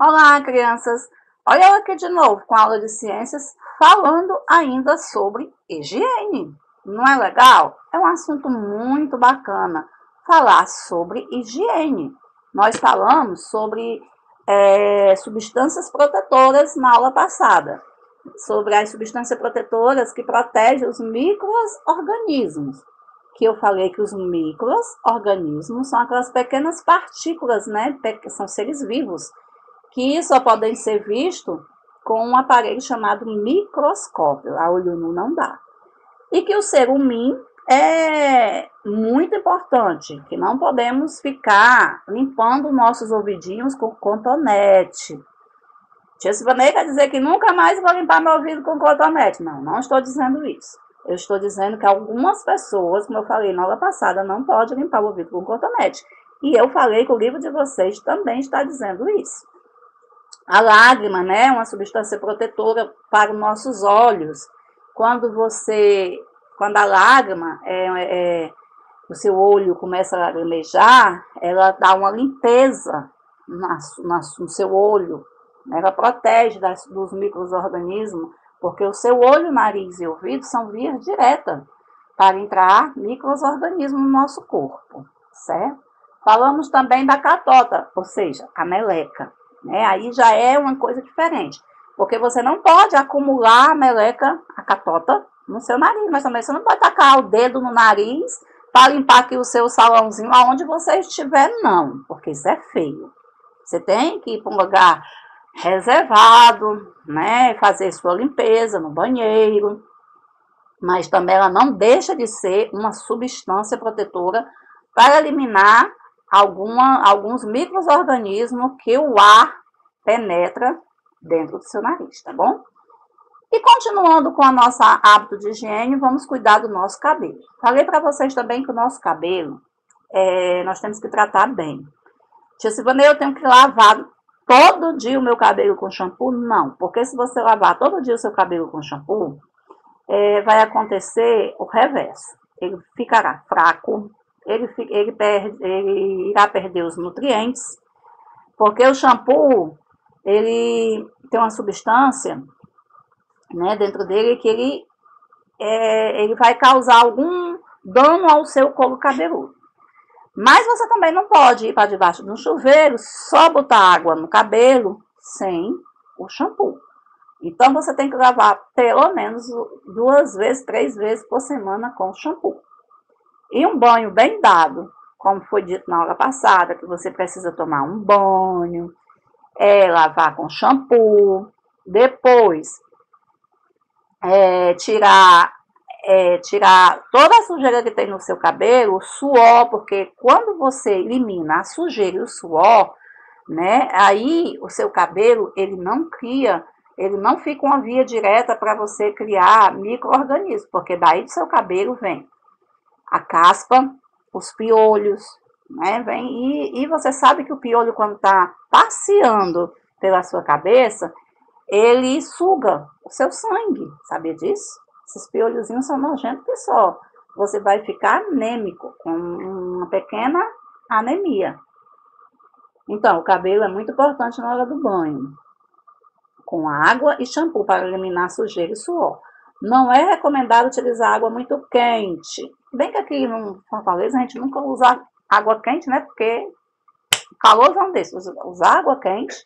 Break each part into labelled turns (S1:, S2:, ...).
S1: Olá, crianças! Olha eu aqui de novo com a aula de ciências, falando ainda sobre higiene. Não é legal? É um assunto muito bacana falar sobre higiene. Nós falamos sobre é, substâncias protetoras na aula passada, sobre as substâncias protetoras que protegem os micro-organismos. Que eu falei que os micro-organismos são aquelas pequenas partículas, né? São seres vivos que só podem ser vistos com um aparelho chamado microscópio. A olho nu não dá. E que o cerumin é muito importante, que não podemos ficar limpando nossos ouvidinhos com cotonete. Tia Silvanei quer dizer que nunca mais vou limpar meu ouvido com cotonete. Não, não estou dizendo isso. Eu estou dizendo que algumas pessoas, como eu falei na aula passada, não podem limpar o ouvido com cotonete. E eu falei que o livro de vocês também está dizendo isso. A lágrima, né, é uma substância protetora para os nossos olhos. Quando você, quando a lágrima, é, é, o seu olho começa a lagrimejar, ela dá uma limpeza na, na, no seu olho, né? ela protege das, dos micro-organismos, porque o seu olho, nariz e ouvido são vias diretas para entrar micro-organismos no nosso corpo, certo? Falamos também da catota, ou seja, a meleca. Né? Aí já é uma coisa diferente. Porque você não pode acumular a meleca, a catota, no seu nariz, mas também você não pode tacar o dedo no nariz para limpar aqui o seu salãozinho aonde você estiver, não, porque isso é feio. Você tem que ir para um lugar reservado, né, fazer sua limpeza no banheiro, mas também ela não deixa de ser uma substância protetora para eliminar alguma, alguns micro-organismos que o ar penetra dentro do seu nariz, tá bom? E continuando com a nossa hábito de higiene, vamos cuidar do nosso cabelo. Falei para vocês também que o nosso cabelo, é, nós temos que tratar bem. Tia Silvana, eu tenho que lavar todo dia o meu cabelo com shampoo? Não, porque se você lavar todo dia o seu cabelo com shampoo, é, vai acontecer o reverso. Ele ficará fraco, ele, ele, perde, ele irá perder os nutrientes, porque o shampoo, ele tem uma substância né, dentro dele que ele, é, ele vai causar algum dano ao seu couro cabeludo. Mas você também não pode ir para debaixo de um chuveiro, só botar água no cabelo sem o shampoo. Então, você tem que lavar pelo menos duas vezes, três vezes por semana com shampoo. E um banho bem dado, como foi dito na aula passada, que você precisa tomar um banho, é, lavar com shampoo, depois é, tirar, é, tirar toda a sujeira que tem no seu cabelo, o suor, porque quando você elimina a sujeira e o suor, né, aí o seu cabelo, ele não cria, ele não fica uma via direta para você criar micro-organismos, porque daí do seu cabelo vem a caspa, os piolhos, né? Vem, e, e você sabe que o piolho, quando está passeando pela sua cabeça, ele suga o seu sangue, sabia disso? Esses piolhozinhos são nojentos que só. Você vai ficar anêmico, com uma pequena anemia. Então, o cabelo é muito importante na hora do banho. Com água e shampoo para eliminar sujeira e suor. Não é recomendado utilizar água muito quente. Bem que aqui no Fortaleza a gente nunca usa água quente, né? Porque calor é um desses, usa água quente.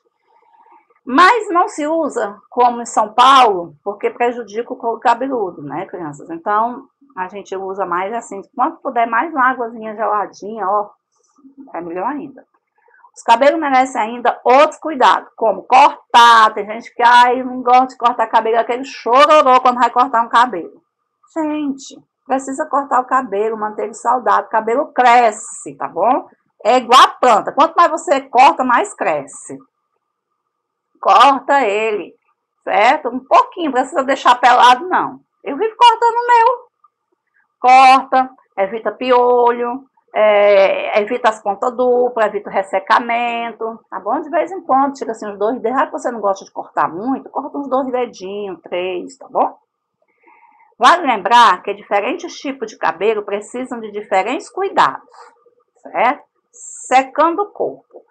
S1: Mas não se usa como em São Paulo, porque prejudica o couro cabeludo, né, crianças? Então, a gente usa mais assim, quanto puder, mais uma águazinha geladinha, ó, é melhor ainda. Os cabelos merecem ainda outros cuidados, como cortar. Tem gente que ai, não gosta de cortar cabelo, aquele chororô quando vai cortar um cabelo. Gente, precisa cortar o cabelo, manter ele saudável. O cabelo cresce, tá bom? É igual a planta. Quanto mais você corta, mais cresce. Corta ele, certo? Um pouquinho, precisa deixar pelado, não. Eu vivo cortando o meu. Corta, evita piolho, é, evita as pontas duplas, evita o ressecamento, tá bom? De vez em quando, tira assim os dois dedos. Ah, você não gosta de cortar muito, corta uns dois dedinhos, três, tá bom? Vale lembrar que diferentes tipos de cabelo precisam de diferentes cuidados, certo? Secando o corpo.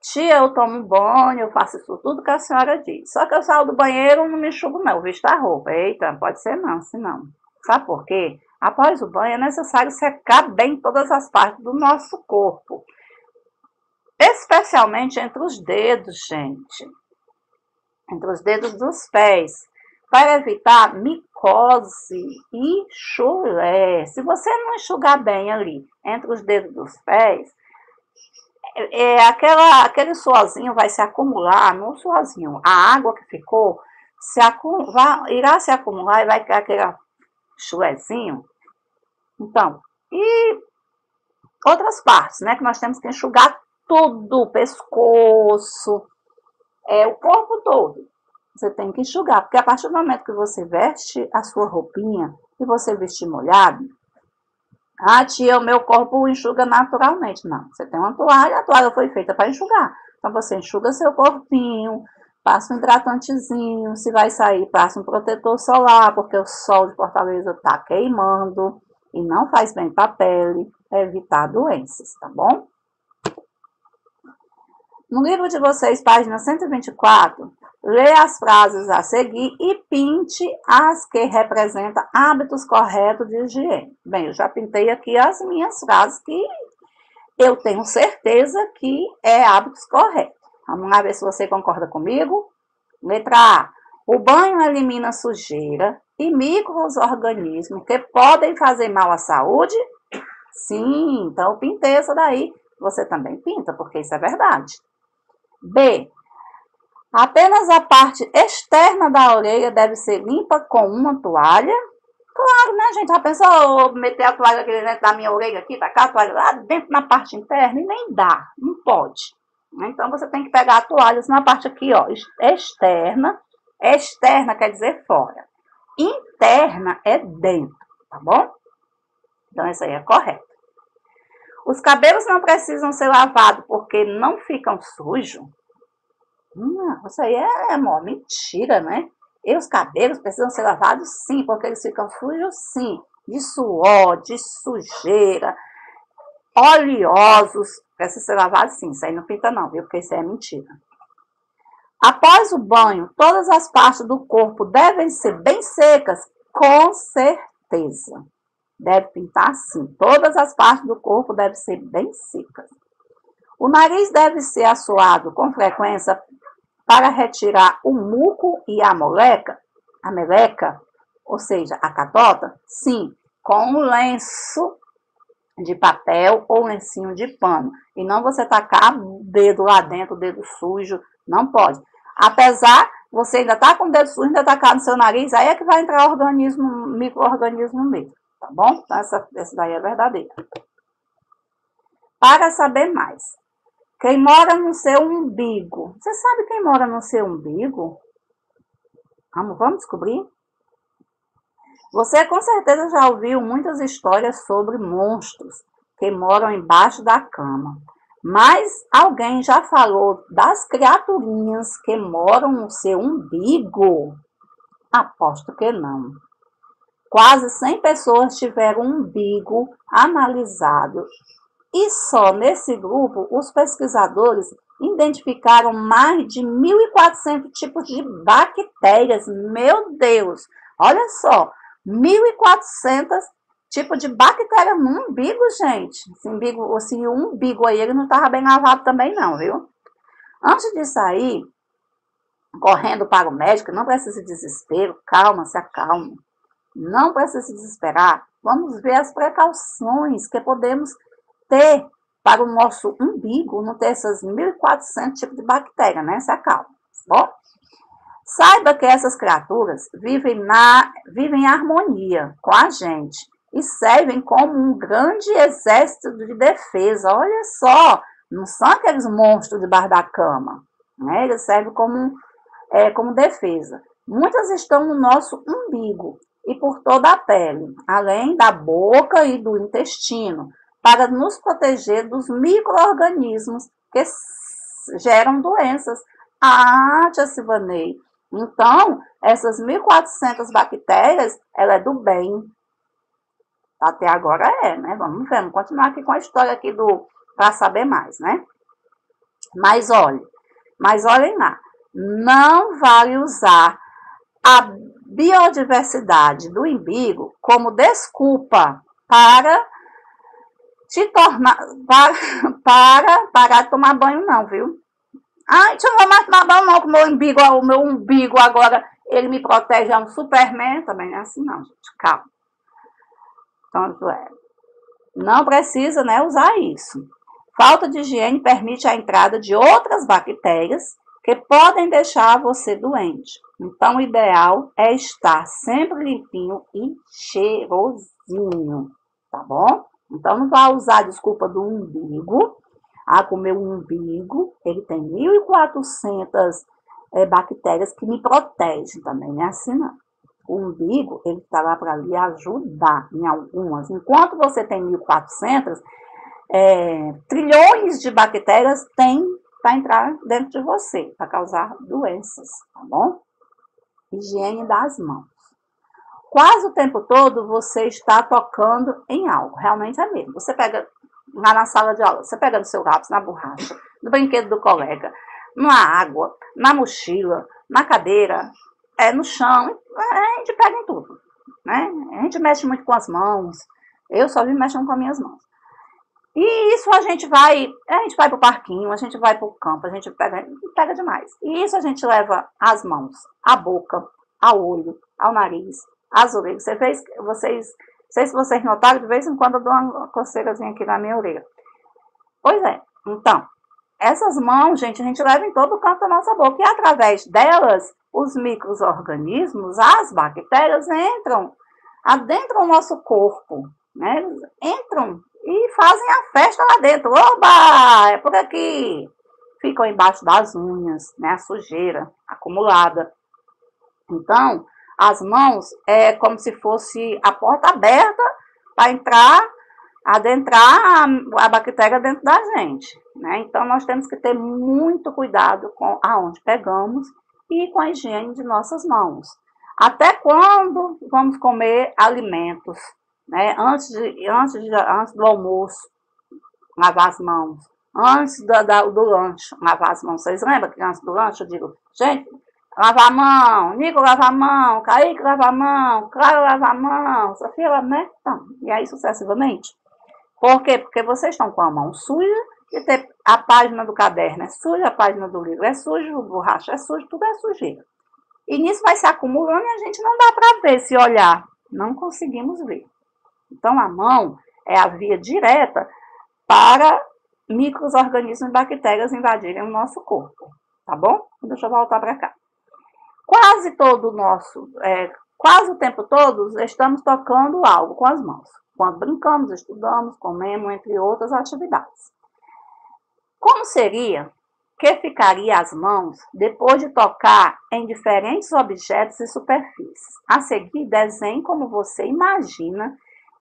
S1: Tia, eu tomo banho, eu faço isso tudo que a senhora diz. Só que eu saio do banheiro, não me enxugo não, visto a roupa. Eita, pode ser não, se não. Sabe por quê? Após o banho é necessário secar bem todas as partes do nosso corpo. Especialmente entre os dedos, gente. Entre os dedos dos pés. Para evitar micose e chulé. Se você não enxugar bem ali, entre os dedos dos pés, é, é, aquela, aquele suorzinho vai se acumular no suorzinho. A água que ficou se vai, irá se acumular e vai criar aquele chulezinho. Então, e outras partes, né? Que nós temos que enxugar tudo, o pescoço, é, o corpo todo. Você tem que enxugar, porque a partir do momento que você veste a sua roupinha e você vestir molhado, ah, tia, o meu corpo enxuga naturalmente. Não, você tem uma toalha, a toalha foi feita para enxugar. Então você enxuga seu corpinho, passa um hidratantezinho, se vai sair, passa um protetor solar, porque o sol de Fortaleza está queimando e não faz bem para a pele, é evitar doenças, tá bom? No livro de vocês, página 124, lê as frases a seguir e pinte as que representam hábitos corretos de higiene. Bem, eu já pintei aqui as minhas frases que eu tenho certeza que é hábitos corretos. Vamos lá ver se você concorda comigo. Letra A. O banho elimina sujeira e micro-organismos que podem fazer mal à saúde? Sim, então pintei essa daí. Você também pinta, porque isso é verdade. B. Apenas a parte externa da orelha deve ser limpa com uma toalha. Claro, né, gente? Já pensou meter a toalha aqui dentro da minha orelha aqui, tacar a toalha lá dentro na parte interna? E nem dá, não pode. Então, você tem que pegar a toalha assim, na parte aqui, ó, externa. Externa quer dizer fora. Interna é dentro, tá bom? Então, isso aí é correto. Os cabelos não precisam ser lavados porque não ficam sujos. Isso aí é, uma mentira, né? E os cabelos precisam ser lavados sim, porque eles ficam sujos sim. De suor, de sujeira, oleosos. Precisa ser lavado sim, isso aí não pinta não, viu? Porque isso aí é mentira. Após o banho, todas as partes do corpo devem ser bem secas? Com certeza. Deve pintar sim. Todas as partes do corpo devem ser bem secas. O nariz deve ser assoado com frequência para retirar o muco e a moleca, a meleca, ou seja, a catota? Sim, com um lenço de papel ou lencinho de pano. E não você tacar dedo lá dentro, dedo sujo, não pode. Apesar, você ainda tá com o dedo sujo, ainda tacar no seu nariz, aí é que vai entrar organismo, micro-organismo mesmo, tá bom? Então, essa, essa daí é verdadeira. Para saber mais, quem mora no seu umbigo. Você sabe quem mora no seu umbigo? Vamos, vamos descobrir? Você com certeza já ouviu muitas histórias sobre monstros que moram embaixo da cama. Mas alguém já falou das criaturinhas que moram no seu umbigo? Aposto que não. Quase 100 pessoas tiveram um umbigo analisado e só nesse grupo, os pesquisadores identificaram mais de 1.400 tipos de bactérias. Meu Deus! Olha só, 1.400 tipos de bactéria no umbigo, gente. Esse umbigo, assim, umbigo aí, ele não estava bem lavado também não, viu? Antes de sair, correndo para o médico, não precisa de desespero, calma, se acalme. Não precisa se desesperar. Vamos ver as precauções que podemos ter para o nosso umbigo não ter essas 1.400 tipos de bactérias, né? Se acalma, tá bom? Saiba que essas criaturas vivem, na, vivem em harmonia com a gente e servem como um grande exército de defesa. Olha só, não são aqueles monstros debaixo da cama, né? Eles servem como, é, como defesa. Muitas estão no nosso umbigo e por toda a pele, além da boca e do intestino, para nos proteger dos micro-organismos que geram doenças. Ah, tia Silvanei, então, essas 1.400 bactérias, ela é do bem. Até agora é, né? Vamos ver, vamos continuar aqui com a história aqui do para saber mais, né? Mas olhe, mas olhem lá, não vale usar a biodiversidade do umbigo como desculpa para te tornar para, para parar de tomar banho não, viu? Ai, deixa eu mais tomar banho não, com o meu umbigo, o meu umbigo agora, ele me protege, é um Superman, também não é assim não, gente, calma. Então, é, não precisa, né, usar isso. Falta de higiene permite a entrada de outras bactérias que podem deixar você doente. Então, o ideal é estar sempre limpinho e cheirosinho, tá bom? Então, não vá usar a desculpa do umbigo. Ah, com o meu umbigo, ele tem 1.400 é, bactérias que me protegem também, não é assim não. O umbigo, ele está lá para lhe ajudar em algumas. Enquanto você tem 1.400, é, trilhões de bactérias têm para entrar dentro de você, para causar doenças, tá bom? Higiene das mãos. Quase o tempo todo você está tocando em algo, realmente é mesmo. Você pega lá na sala de aula, você pega no seu lápis, na borracha, no brinquedo do colega, na água, na mochila, na cadeira, é, no chão, a gente pega em tudo, né? A gente mexe muito com as mãos, eu só vim mexendo com as minhas mãos. E isso a gente vai, a gente vai para o parquinho, a gente vai para o campo, a gente pega, pega demais. E isso a gente leva as mãos, a boca, ao olho, ao nariz, às orelhas. Você fez, vocês, sei se vocês notaram, de vez em quando eu dou uma coceirazinha aqui na minha orelha. Pois é, então, essas mãos, gente, a gente leva em todo o canto da nossa boca. E através delas, os micro-organismos, as bactérias entram, adentram o nosso corpo, né? Eles entram e fazem a festa lá dentro. Oba, é por aqui. Ficam embaixo das unhas, né, a sujeira acumulada. Então, as mãos é como se fosse a porta aberta para entrar, adentrar a, a, bactéria dentro da gente. Né? Então, nós temos que ter muito cuidado com aonde pegamos e com a higiene de nossas mãos. Até quando vamos comer alimentos né? Antes, de, antes, de, antes do almoço, lavar as mãos. Antes da, do lanche, lavar as mãos. Vocês lembram que antes do lanche eu digo, gente, lavar a mão, Nico lavar a mão, Kaique lavar a mão, Clara lavar a mão, Sofia, né? Então, e aí sucessivamente. Por quê? Porque vocês estão com a mão suja e ter a página do caderno é suja, a página do livro é suja, o borracha é sujo, tudo é sujeira. E nisso vai se acumulando e a gente não dá para ver se olhar. Não conseguimos ver. Então, a mão é a via direta para micro-organismos e bactérias invadirem o nosso corpo, tá bom? Deixa eu voltar para cá. Quase todo o nosso, é, quase o tempo todo, estamos tocando algo com as mãos. Quando brincamos, estudamos, comemos, entre outras atividades. Como seria que ficaria as mãos depois de tocar em diferentes objetos e superfícies? A seguir, desenhe como você imagina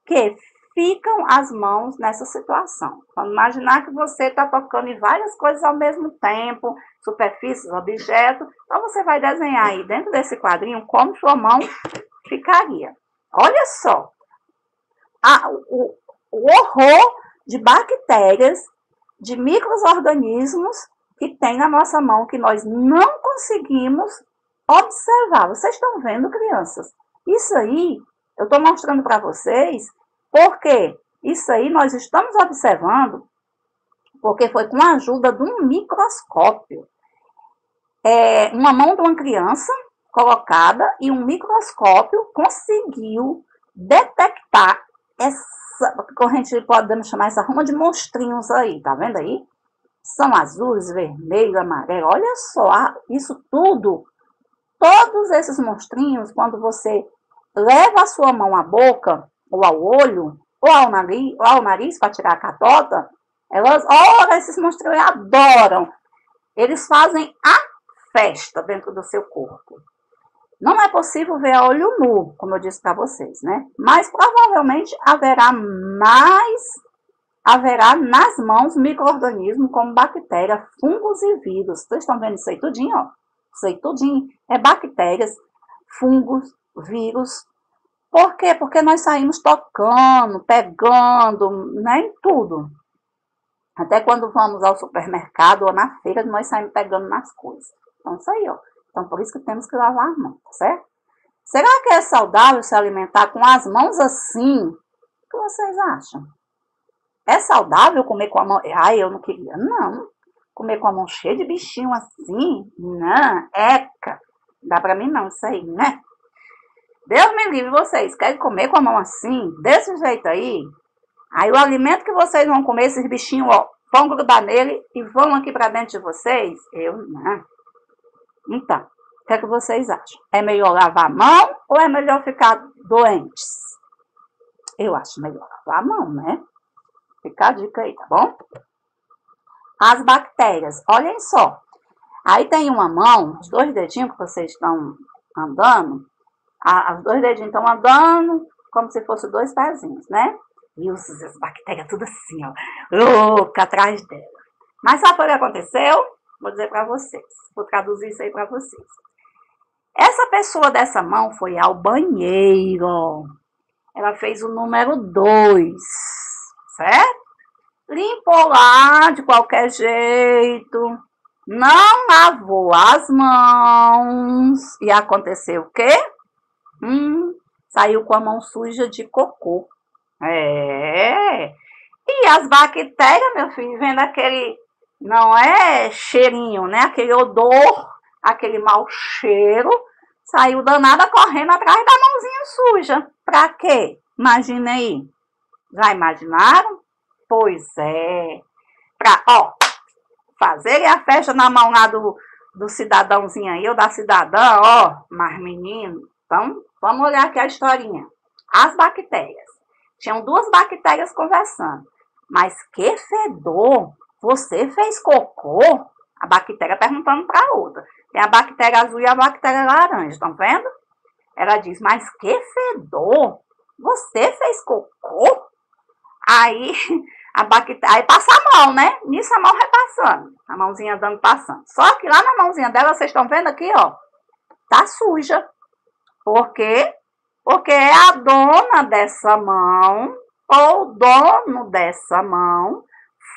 S1: que ficam as mãos nessa situação. Vamos imaginar que você está tocando em várias coisas ao mesmo tempo, superfícies, objetos. Então, você vai desenhar aí dentro desse quadrinho como sua mão ficaria. Olha só, a, o, o horror de bactérias, de micro-organismos que tem na nossa mão, que nós não conseguimos observar. Vocês estão vendo, crianças? Isso aí eu estou mostrando para vocês porque isso aí nós estamos observando porque foi com a ajuda de um microscópio. É, uma mão de uma criança colocada e um microscópio conseguiu detectar essa, gente podemos chamar essa ruma de monstrinhos aí, tá vendo aí? São azuis, vermelho, amarelo, olha só, isso tudo, todos esses monstrinhos, quando você leva a sua mão à boca, ou ao olho, ou ao nariz, ou ao nariz para tirar a catota, elas, olha, esses monstros adoram. Eles fazem a festa dentro do seu corpo. Não é possível ver a olho nu, como eu disse para vocês, né? Mas provavelmente haverá mais, haverá nas mãos micro-organismos como bactérias, fungos e vírus. Vocês estão vendo isso aí tudinho, ó? Isso aí tudinho é bactérias, fungos, vírus. Por quê? Porque nós saímos tocando, pegando, né, tudo. Até quando vamos ao supermercado ou na feira, nós saímos pegando nas coisas. Então, isso aí, ó. Então, por isso que temos que lavar a mão, tá certo? Será que é saudável se alimentar com as mãos assim? O que vocês acham? É saudável comer com a mão? Ai, eu não queria. Não. Comer com a mão cheia de bichinho assim? Não. Eca. Dá pra mim não, isso aí, né? Deus me livre vocês. Querem comer com a mão assim? Desse jeito aí? Aí o alimento que vocês vão comer, esses bichinhos, ó, vão grudar nele e vão aqui pra dentro de vocês? Eu não. Então, o que é que vocês acham? É melhor lavar a mão ou é melhor ficar doentes? Eu acho melhor lavar a mão, né? Fica a dica aí, tá bom? As bactérias, olhem só. Aí tem uma mão, os dois dedinhos que vocês estão andando, os dois dedinhos estão andando como se fossem dois pezinhos, né? E os, as bactérias tudo assim, ó, louca atrás dela. Mas sabe o que aconteceu? Vou dizer para vocês, vou traduzir isso aí para vocês. Essa pessoa dessa mão foi ao banheiro. Ela fez o número 2 certo? Limpou lá de qualquer jeito, não lavou as mãos e aconteceu o quê? Hum, saiu com a mão suja de cocô. É. E as bactérias, meu filho, vendo aquele, não é cheirinho, né? Aquele odor, aquele mau cheiro, saiu danada correndo atrás da mãozinha suja. Pra quê? Imagina aí. Já imaginaram? Pois é. Pra, ó, fazerem a festa na mão lá do, do cidadãozinho aí, ou da cidadã, ó, mas menino. Então, vamos olhar aqui a historinha. As bactérias. Tinham duas bactérias conversando. Mas que fedor! Você fez cocô? A bactéria perguntando para a outra. Tem a bactéria azul e a bactéria laranja, estão vendo? Ela diz, mas que fedor! Você fez cocô? Aí a bactéria, aí passa a mão, né? Nisso a mão repassando, a mãozinha dando passando. Só que lá na mãozinha dela, vocês estão vendo aqui, ó, tá suja. Por quê? Porque é a dona dessa mão, ou o dono dessa mão,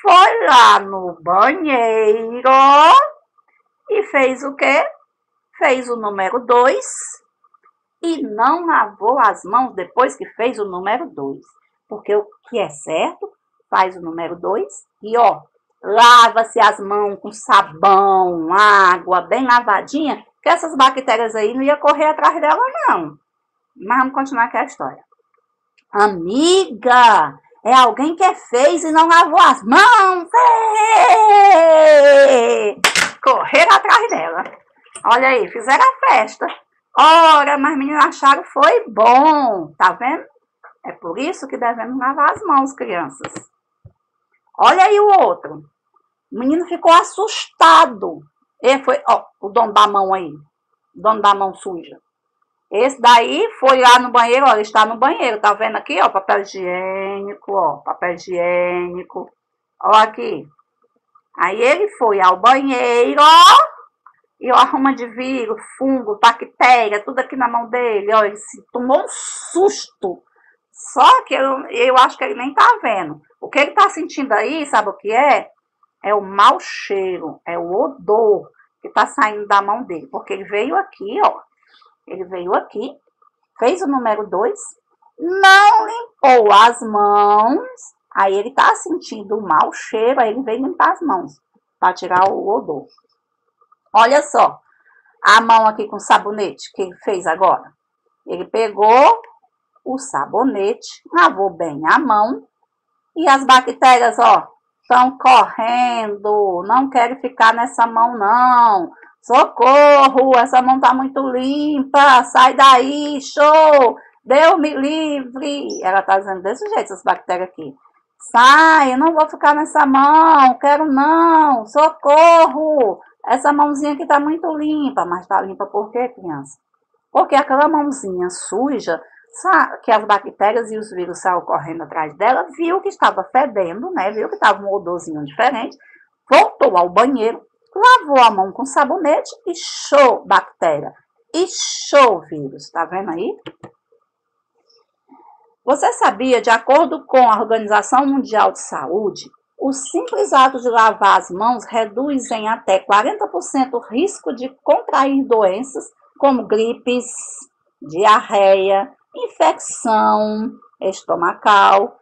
S1: foi lá no banheiro e fez o quê? Fez o número 2 e não lavou as mãos depois que fez o número 2 porque o que é certo, faz o número 2 e ó, lava-se as mãos com sabão, água, bem lavadinha, que essas bactérias aí não ia correr atrás dela não. Mas vamos continuar aqui a história. Amiga, é alguém que fez e não lavou as mãos. Correram atrás dela. Olha aí, fizeram a festa. Ora, mas meninos acharam foi bom. Tá vendo? É por isso que devemos lavar as mãos, crianças. Olha aí o outro. O menino ficou assustado. Ele foi, ó, o dono da mão aí. O dono da mão suja. Esse daí foi lá no banheiro, ó, ele está no banheiro, tá vendo aqui, ó, papel higiênico, ó, papel higiênico. Ó aqui. Aí ele foi ao banheiro, ó, e ó, arruma de vírus, fungo, bactéria, tudo aqui na mão dele, ó, ele se tomou um susto. Só que eu, eu acho que ele nem tá vendo. O que ele tá sentindo aí, sabe o que é? É o mau cheiro, é o odor que tá saindo da mão dele. Porque ele veio aqui, ó. Ele veio aqui, fez o número 2, não limpou as mãos. Aí ele tá sentindo o mau cheiro, aí ele veio limpar as mãos para tirar o odor. Olha só, a mão aqui com sabonete que ele fez agora. Ele pegou, o sabonete, lavou bem a mão e as bactérias, ó, estão correndo, não quero ficar nessa mão não. Socorro, essa mão tá muito limpa, sai daí, show, Deus me livre. Ela tá dizendo desse jeito, essas bactérias aqui. Sai, eu não vou ficar nessa mão, quero não, socorro. Essa mãozinha aqui tá muito limpa, mas tá limpa por quê, criança? Porque aquela mãozinha suja que as bactérias e os vírus saíram correndo atrás dela, viu que estava fedendo, né? Viu que estava um odorzinho diferente, voltou ao banheiro, lavou a mão com sabonete e show bactéria. E show vírus, tá vendo aí? Você sabia, de acordo com a Organização Mundial de Saúde, o simples ato de lavar as mãos reduz em até 40% o risco de contrair doenças como gripes, diarreia, infecção estomacal,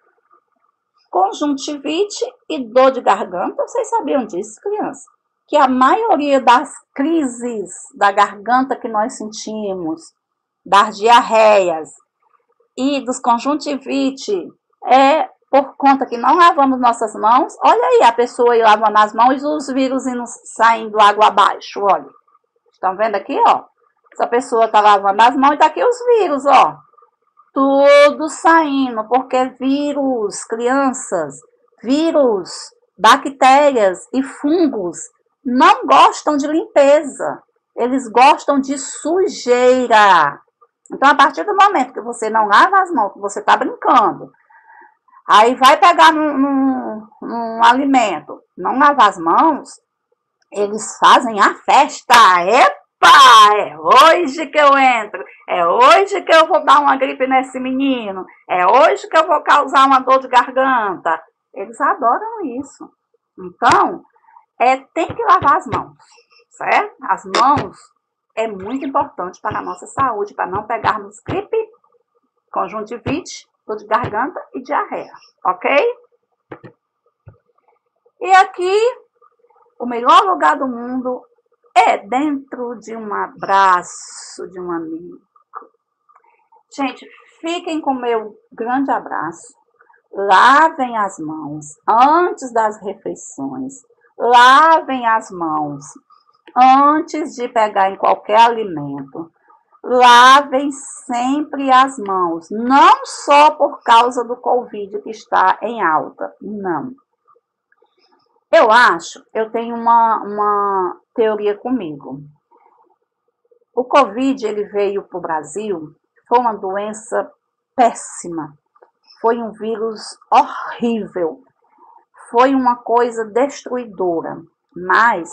S1: conjuntivite e dor de garganta. Vocês sabiam disso, crianças? Que a maioria das crises da garganta que nós sentimos, das diarreias e dos conjuntivite é por conta que não lavamos nossas mãos. Olha aí a pessoa aí lavando as mãos e os vírus indo, saindo água abaixo, olha. Estão vendo aqui, ó? Essa pessoa tá lavando as mãos e tá aqui os vírus, ó. Tudo saindo, porque vírus, crianças, vírus, bactérias e fungos não gostam de limpeza. Eles gostam de sujeira. Então, a partir do momento que você não lava as mãos, que você está brincando, Aí vai pegar num, num, num alimento, não lavar as mãos, eles fazem a festa. Epa! É hoje que eu entro. É hoje que eu vou dar uma gripe nesse menino. É hoje que eu vou causar uma dor de garganta. Eles adoram isso. Então, é, tem que lavar as mãos, certo? As mãos é muito importante para a nossa saúde, para não pegarmos gripe, conjuntivite dor de garganta e diarreia, ok? E aqui, o melhor lugar do mundo é dentro de um abraço de um amigo. Gente, fiquem com meu grande abraço. Lavem as mãos antes das refeições. Lavem as mãos antes de pegar em qualquer alimento lavem sempre as mãos, não só por causa do Covid que está em alta, não. Eu acho, eu tenho uma, uma teoria comigo. O Covid, ele veio para o Brasil, foi uma doença péssima, foi um vírus horrível, foi uma coisa destruidora, mas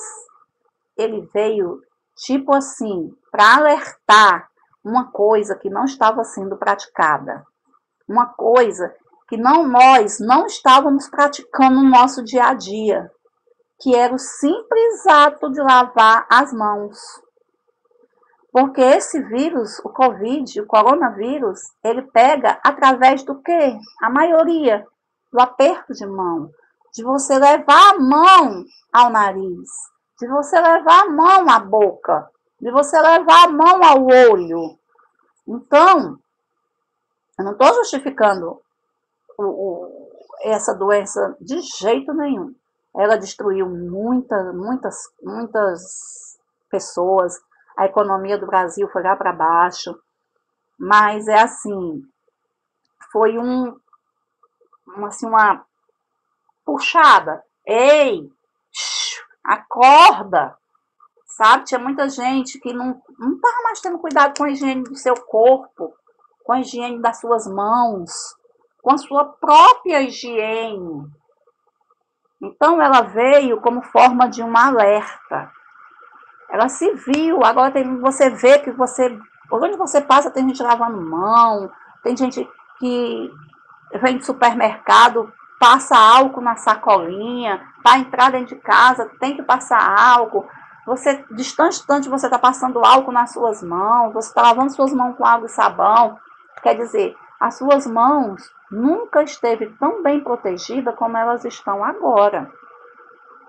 S1: ele veio tipo assim, para alertar uma coisa que não estava sendo praticada, uma coisa que não nós não estávamos praticando no nosso dia a dia, que era o simples ato de lavar as mãos. Porque esse vírus, o Covid, o coronavírus, ele pega através do quê? A maioria do aperto de mão, de você levar a mão ao nariz, de você levar a mão à boca, de você levar a mão ao olho. Então, eu não estou justificando o, o, essa doença de jeito nenhum. Ela destruiu muitas, muitas, muitas pessoas. A economia do Brasil foi lá para baixo. Mas é assim, foi um, assim, uma puxada. Ei, acorda, sabe? Tinha muita gente que não estava mais tendo cuidado com a higiene do seu corpo, com a higiene das suas mãos, com a sua própria higiene. Então ela veio como forma de um alerta. Ela se viu, agora tem, você vê que você, onde você passa tem gente lavando mão, tem gente que vem de supermercado, passa álcool na sacolinha, para entrar dentro de casa, tem que passar álcool. Você, distante, distante, você está passando álcool nas suas mãos, você está lavando suas mãos com água e sabão. Quer dizer, as suas mãos nunca esteve tão bem protegidas como elas estão agora,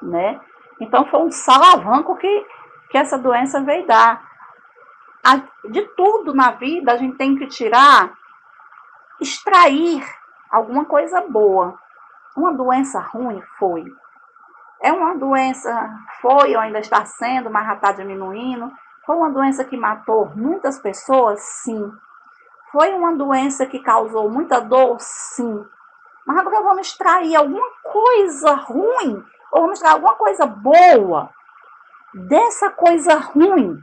S1: né? Então foi um salavanco que, que essa doença veio dar. de tudo na vida a gente tem que tirar, extrair alguma coisa boa. Uma doença ruim foi. É uma doença, foi ou ainda está sendo, mas já está diminuindo. Foi uma doença que matou muitas pessoas? Sim. Foi uma doença que causou muita dor? Sim. Mas agora vamos extrair alguma coisa ruim, ou vamos extrair alguma coisa boa dessa coisa ruim.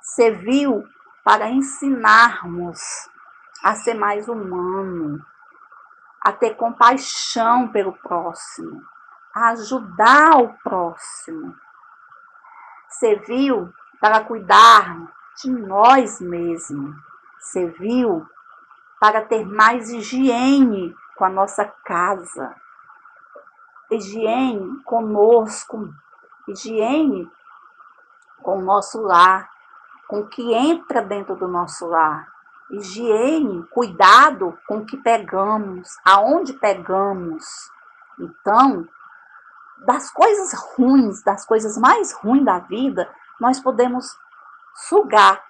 S1: Serviu para ensinarmos a ser mais humano, a ter compaixão pelo próximo, a ajudar o próximo. Serviu para cuidar de nós mesmos. Serviu para ter mais higiene com a nossa casa. higiene conosco, higiene com o nosso lar, com o que entra dentro do nosso lar. Higiene, cuidado com o que pegamos, aonde pegamos. Então, das coisas ruins, das coisas mais ruins da vida, nós podemos sugar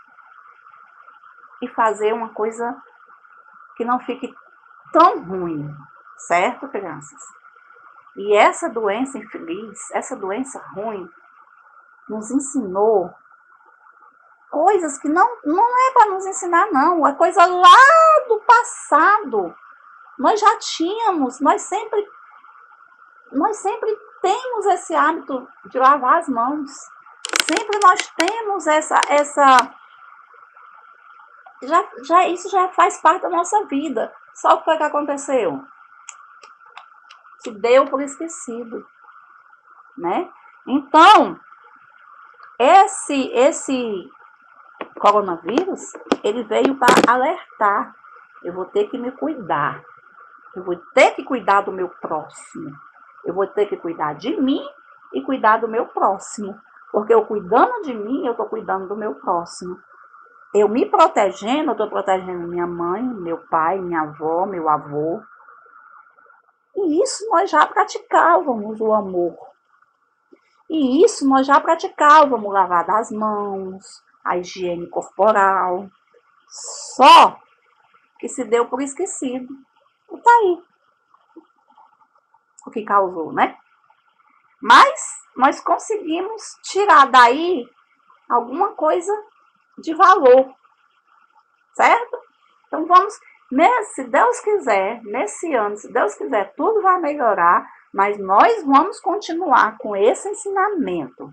S1: e fazer uma coisa que não fique tão ruim, certo, crianças? E essa doença infeliz, essa doença ruim, nos ensinou coisas que não, não é para nos ensinar, não. É coisa lá do passado. Nós já tínhamos, nós sempre, nós sempre temos esse hábito de lavar as mãos. Sempre nós temos essa, essa, já, já isso já faz parte da nossa vida. Só o que foi que aconteceu? Se deu por esquecido, né? Então, esse esse coronavírus, ele veio para alertar. Eu vou ter que me cuidar. Eu vou ter que cuidar do meu próximo. Eu vou ter que cuidar de mim e cuidar do meu próximo. Porque eu cuidando de mim, eu estou cuidando do meu próximo. Eu me protegendo, eu estou protegendo minha mãe, meu pai, minha avó, meu avô. E isso nós já praticávamos o amor. E isso nós já praticávamos lavar das mãos, a higiene corporal. Só que se deu por esquecido. E tá aí. O que causou, né? Mas nós conseguimos tirar daí alguma coisa de valor. Certo? Então vamos, se Deus quiser, nesse ano, se Deus quiser, tudo vai melhorar, mas nós vamos continuar com esse ensinamento.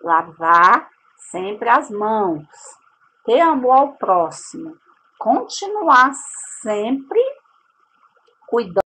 S1: Lavar sempre as mãos, ter amor ao próximo, continuar sempre cuidando